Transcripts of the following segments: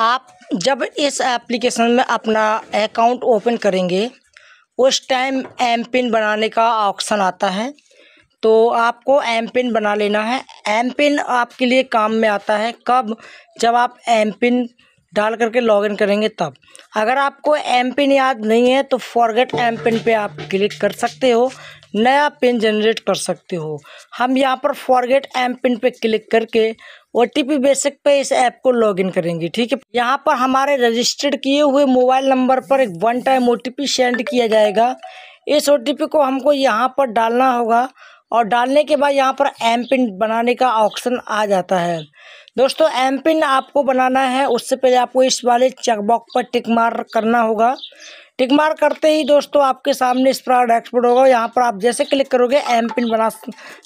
आप जब इस एप्लीकेशन में अपना अकाउंट ओपन करेंगे, उस टाइम एम पिन बनाने का ऑप्शन आता है। तो आपको एम पिन बना लेना है। एम पिन आपके लिए काम में आता है। कब? जब आप एम पिन डाल करके लॉगिन करेंगे तब। अगर आपको एम पिन याद नहीं है तो फॉरगेट एम पिन पे आप क्लिक कर सकते हो। नया पिन जनरेट कर सकते हो। हम यहाँ पर फॉरगेट एम पिन पे क्लिक करके ओ टी पी बेसिक पे इस ऐप को लॉगिन करेंगे, ठीक है? यहाँ पर हमारे रजिस्टर्ड किए हुए मोबाइल नंबर पर एक one time O T P send किया जाएगा। इस ओ टी पी को हमको यहाँ पर डालना होगा। और डालने के बाद यहाँ पर एम पिन बनाने का ऑप्शन आ जाता है। दोस्तों एम पिन आपको बनाना है, उससे पहले आपको इस वाले चेकबॉक पर टिक मार करना होगा। टिक मार करते ही दोस्तों आपके सामने इस प्रकार डैशबोर्ड होगा। यहाँ पर आप जैसे क्लिक करोगे एम पिन बना,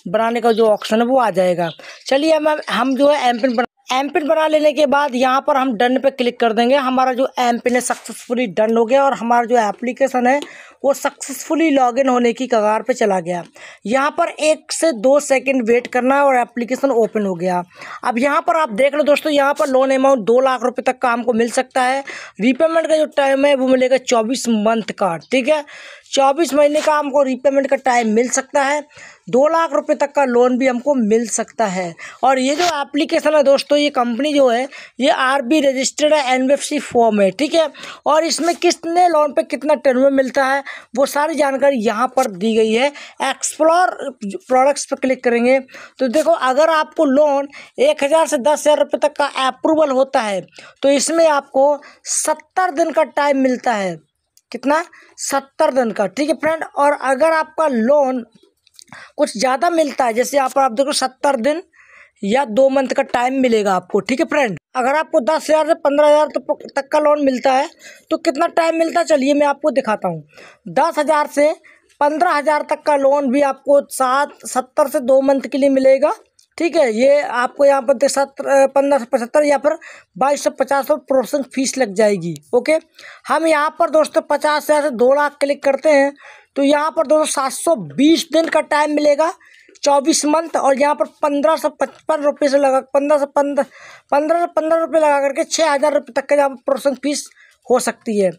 बनाने का जो ऑप्शन है वो आ जाएगा। चलिए हम हम जो है एम पिन बना एम पिन बना लेने के बाद यहाँ पर हम डन पे क्लिक कर देंगे। हमारा जो एम पिन है सक्सेसफुली डन हो गया और हमारा जो एप्लीकेशन है, वो सक्सेसफुली लॉगिन होने की कगार पे चला गया। यहाँ पर एक से दो सेकंड वेट करना है और एप्लीकेशन ओपन हो गया। अब यहाँ पर आप देख लो दोस्तों, यहाँ पर लोन अमाउंट दो लाख रुपये तक का हमको मिल सकता है। रीपेमेंट का जो टाइम है, वो मिलेगा चौबीस मंथ का, ठीक है? चौबीस महीने का हमको रीपेमेंट का टाइम मिल सकता है। दो लाख रुपये तक का लोन भी हमको मिल सकता है। और ये जो एप्लीकेशन है दोस्तों ये कंपनी जो है, ये आर बी रजिस्टर्ड है एन फॉर्म है ठीक है? और इसमें कितने लोन पे कितना टर्म मिलता है, वो सारी जानकारी यहाँ पर दी गई है। एक्सप्लोर प्रोडक्ट्स पर क्लिक करेंगे। तो देखो, अगर आपको लोन एक हज़ार से दस हज़ार रुपये तक का अप्रूवल होता है तो इसमें आपको सत्तर दिन का टाइम मिलता है। कितना? सत्तर दिन का, ठीक है फ्रेंड और अगर आपका लोन कुछ ज़्यादा मिलता है, जैसे यहाँ आप देखो सत्तर दिन या दो मंथ का टाइम मिलेगा आपको, ठीक है फ्रेंड अगर आपको दस हज़ार से पंद्रह हज़ार तो तक का लोन मिलता है तो कितना टाइम मिलता है? चलिए मैं आपको दिखाता हूँ। दस हज़ार से पंद्रह हज़ार तक का लोन भी आपको सात, सत्तर से दो मंथ के लिए मिलेगा, ठीक है? ये आपको यहाँ पर सत्तर पंद्रह सौ पचहत्तर या फिर बाईस सौ पचास प्रोसेसिंग फ़ीस लग जाएगी ओके हम यहाँ पर दोस्तों पचास हज़ार से दो लाख क्लिक करते हैं तो यहाँ पर दोस्तों सात सौ बीस दिन का टाइम मिलेगा चौबीस मंथ और यहाँ पर पंद्रह सौ पचपन रुपये से लगा, पंद्रह सौ पंद्रह पंद्रह सौ पंद्रह रुपये लगा करके छः हज़ार रुपये तक का यहाँ पर प्रोसेसिंग फ़ीस हो सकती है।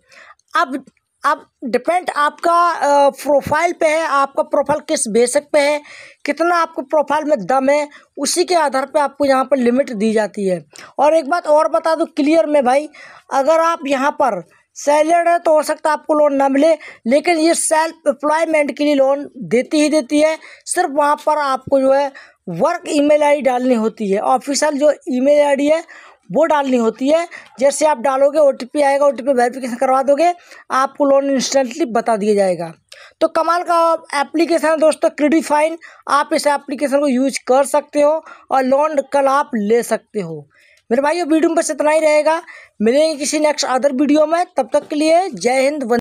अब अब डिपेंड आपका प्रोफ़ाइल पे है, आपका प्रोफ़ाइल किस बेसिक पे है, कितना आपको प्रोफ़ाइल में दम है, उसी के आधार पे आपको यहाँ पर लिमिट दी जाती है। और एक बात और बता दूँ क्लियर में भाई, अगर आप यहाँ पर सैलड है तो हो सकता है आपको लोन ना मिले, लेकिन ये सेल्फ एम्प्लॉयमेंट के लिए लोन देती ही देती है। सिर्फ़ वहाँ पर आपको जो है वर्क ईमेल आईडी डालनी होती है। ऑफिशियल जो ईमेल आईडी है, वो डालनी होती है। जैसे आप डालोगे ओटीपी आएगा ओ टी वेरिफिकेशन करवा दोगे, आपको लोन इंस्टेंटली बता दिया जाएगा। तो कमाल का एप्लीकेशन है दोस्तों क्रेडिफाइन आप इस एप्लीकेशन को यूज़ कर सकते हो और लोन कल आप ले सकते हो। मेरे भाई वीडियो में बस इतना ही रहेगा। मिलेंगे किसी नेक्स्ट अदर वीडियो में। तब तक के लिए जय हिंद